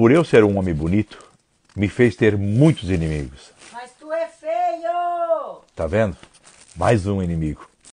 por eu ser um homem bonito, me fez ter muitos inimigos. Mas tu é feio! Tá vendo? Mais um inimigo.